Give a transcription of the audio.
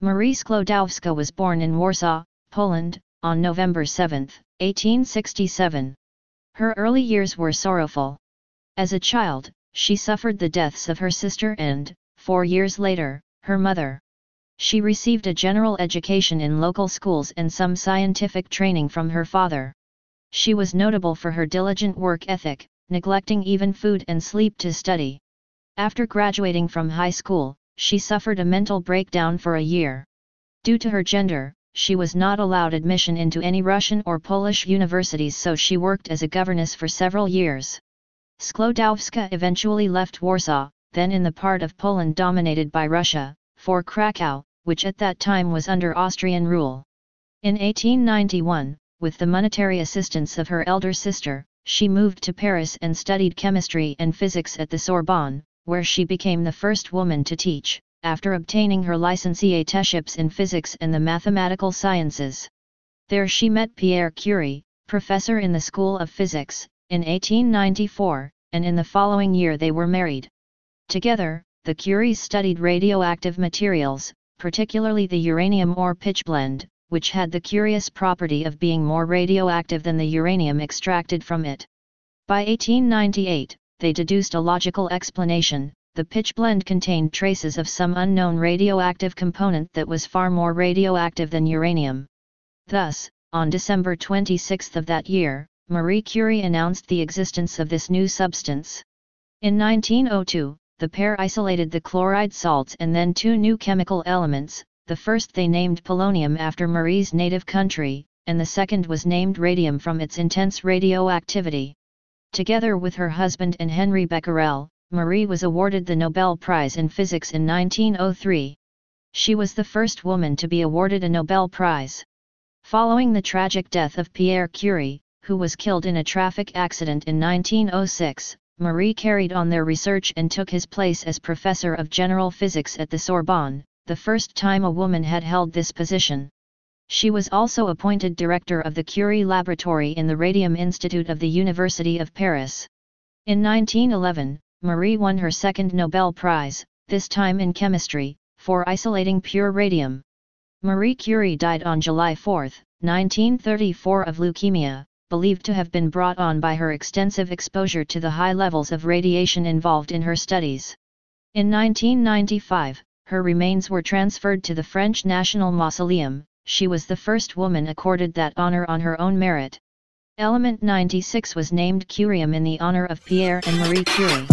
Marie Sklodowska was born in Warsaw, Poland, on November 7, 1867. Her early years were sorrowful. As a child, she suffered the deaths of her sister and, four years later, her mother. She received a general education in local schools and some scientific training from her father. She was notable for her diligent work ethic, neglecting even food and sleep to study. After graduating from high school, she suffered a mental breakdown for a year. Due to her gender, she was not allowed admission into any Russian or Polish universities so she worked as a governess for several years. Sklodowska eventually left Warsaw, then in the part of Poland dominated by Russia, for Krakow, which at that time was under Austrian rule. In 1891, with the monetary assistance of her elder sister, she moved to Paris and studied chemistry and physics at the Sorbonne, where she became the first woman to teach, after obtaining her licentiateships in physics and the mathematical sciences. There she met Pierre Curie, professor in the School of Physics, in 1894, and in the following year they were married. Together, the Curies studied radioactive materials, particularly the uranium ore pitchblende, which had the curious property of being more radioactive than the uranium extracted from it. By 1898, they deduced a logical explanation, the pitchblende contained traces of some unknown radioactive component that was far more radioactive than uranium. Thus, on December 26 of that year, Marie Curie announced the existence of this new substance. In 1902, the pair isolated the chloride salts and then two new chemical elements, the first they named polonium after Marie's native country, and the second was named radium from its intense radioactivity. Together with her husband and Henri Becquerel, Marie was awarded the Nobel Prize in Physics in 1903. She was the first woman to be awarded a Nobel Prize. Following the tragic death of Pierre Curie, who was killed in a traffic accident in 1906, Marie carried on their research and took his place as professor of general physics at the Sorbonne, the first time a woman had held this position. She was also appointed director of the Curie Laboratory in the Radium Institute of the University of Paris. In 1911, Marie won her second Nobel Prize, this time in chemistry, for isolating pure radium. Marie Curie died on July 4, 1934 of leukemia, believed to have been brought on by her extensive exposure to the high levels of radiation involved in her studies. In 1995, her remains were transferred to the French National Mausoleum, she was the first woman accorded that honor on her own merit. Element 96 was named Curium in the honor of Pierre and Marie Curie.